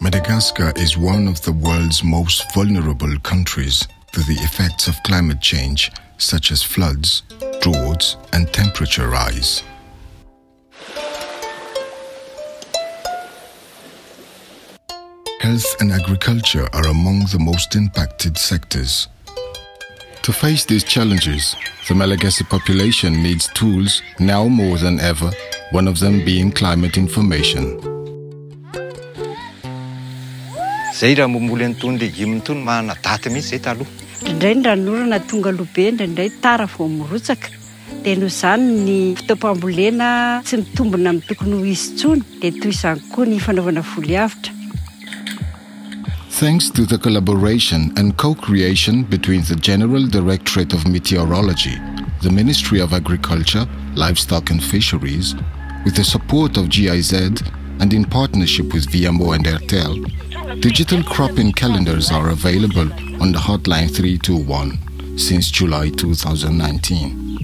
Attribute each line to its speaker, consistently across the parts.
Speaker 1: Madagascar is one of the world's most vulnerable countries to the effects of climate change, such as floods, droughts, and temperature rise. Health and agriculture are among the most impacted sectors. To face these challenges, the Malagasy population needs tools now more than ever, one of them being climate information.
Speaker 2: zay raha momboly anytony legioma tony mahana daty mihitsy zay taloha
Speaker 3: indraindray ny ranorana tonga lobe indraindray tara vao mirotsaka dia noho izany ny fotoam-pambolena tsy mitombona amin'ny tokony ho izy tsony dia toy izany koa ny fanaovana voly avitra
Speaker 1: Thanks to the collaboration and co-creation between the General Directorate of Meteorology, the Ministry of Agriculture, Livestock and Fisheries, with the support of GIZ and in partnership with Viamo and Airtel, digital cropping calendars are available on the hotline 321 since July 2019.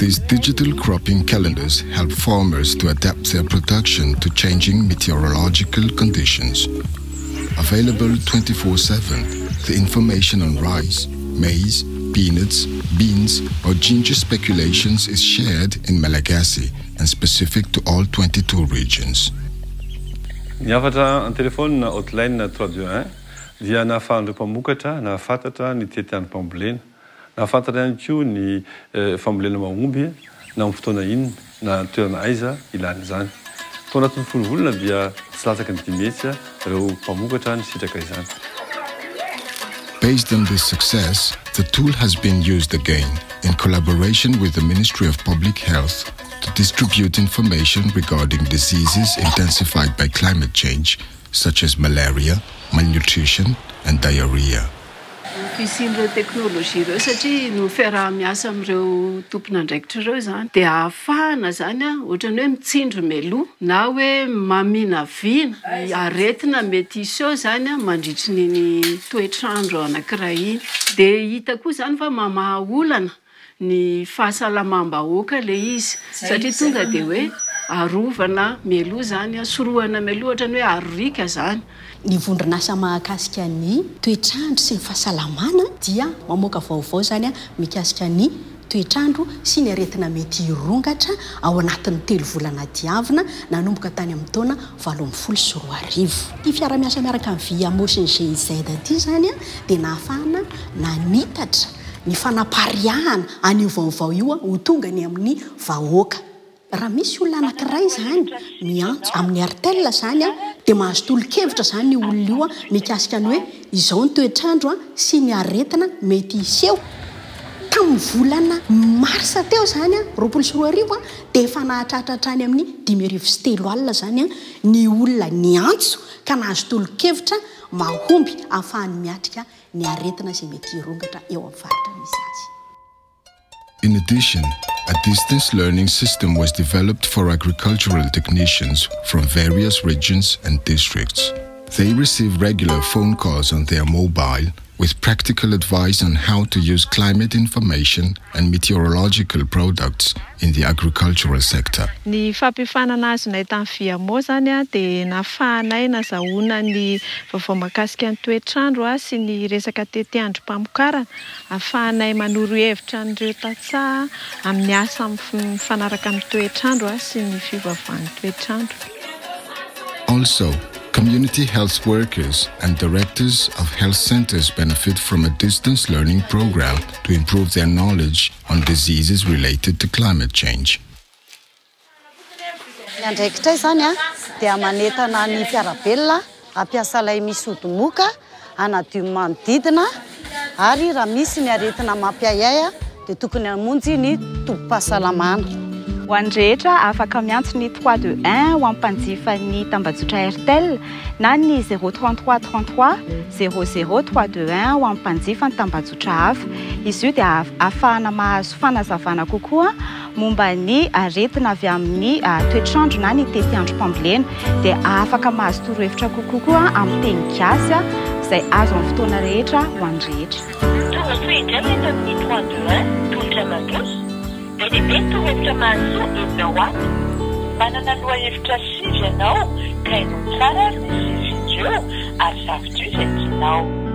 Speaker 1: These digital cropping calendars help farmers to adapt their production to changing meteorological conditions. Available 24 7, the information on rice, maize, peanuts, beans, or ginger speculations is shared in Malagasy and specific to all 22 regions.
Speaker 4: niafatra an telefône hotline 321 dia nahafahandreo mpamokatra nahafantatra ny teteandro mpambolena nahafantatra ihany koa ny fambolena mahomby na amin'ny fotoana inona na toerana eh, aiza ilany
Speaker 1: Based on this success, the tool has been used again in collaboration with the Ministry of Public Health to distribute information regarding diseases intensified by climate change, such as malaria, malnutrition, and diarrhea.
Speaker 5: ampiasin'ireo teknôlôjia ireo satria no fiaraha-miasa amin'ireo tompona andraikitra ireo zany. Dia ahafahana zany a ohatrany hoe mitsindro meloha na hoe mamina vina. Aretina mety isy eo zany a mandritry niny toetrandro anankiray iny. Dia hita koa zany fa mamaha olana ny fahasalamam-bahoaka le izy. Satria tonga dia hoe arovana mialoha zany a sorohana mialoha ohatrany hoe arorika zany.
Speaker 6: Ny vondronasa mahakasika ny toetrandro sy ny fahasalamana dia mamoaka vaovao zany a mikasika ny toetrandro sy ny aretina mety irongatra ao anatin'ny telo volana diavina nanomboka tany amin'ny taona valo amin'ny folo sy roa arivo. Ty fiaramiasa miaraka ny vy amosiny ty zany a dia nahafahana nanitatra ny fanapariahana anio vaovao io a ho tonga ny amin'ny vahoaka. raha misy olona anankiray zany miantso amin'ny artel zany a dia mahazo tolo-kevitra zany ny olona io a. Mikasika ny hoe izao ny toetrandro a sy ny aretina mety iseho tamin'ny volana marsa teo zany a roapolo sy roa arivo a dia efa nahatratratrany amin'ny dimy arivo sy telo alina zany a ny olona ny antso ka nahazo tolo-kevitra mahomby ahafahany miatrika ny aretina zay mety irongatra eo amin'ny faritra misy azy.
Speaker 1: In addition, a distance learning system was developed for agricultural technicians from various regions and districts. They receive regular phone calls on their mobile with practical advice on how to use climate information and meteorological products in the agricultural sector.
Speaker 7: ny fampifanana azonay tamin'ny viamo zany a dia nafahanay nazahoana ny vaovao mahakasika ny toetrandro a sy ny resaka teteandro mpamokarana ahafahanay manoro hevitra n'ireo tatsaha amin'ny asa mifanaraka amin'ny toetrandro a sy ny fiovaovan'ny toetrandro
Speaker 1: Also, community health workers and directors of health centers benefit from a distance learning program to improve their knowledge on diseases related to climate change.
Speaker 8: ny andraikitray zany a dia manetana ny mpiarabelona ampiasa lay misy odomoka anadio manodidina ary raha misy ny aretina mampiayay a dia tokony hamonjy ny tompo-pahasalamana
Speaker 9: ho any rehetra afaka miantso ny 3 de 1 ho ampanjifa ny tambajotra airtel na ny 033 33 00 3 de 1 ho ampanjifa ny tambajotra hafa. Izy io dia ahafahana mahazo fanazavana kokoa momba ny aretina avy amin'ny ah, toetrandro na ny tetiandro mpambolena dia afaka mahazo torohevitra kokokoa amin'ny teny gasy a izay azo amin'ny fotoana rehetra ho any rehetra.
Speaker 10: bebe tohevitra mahasoa eninao any? Manana loha hevitra sivy ianao ka ino tsara ary misy izy indreo ary zavitro izay tinao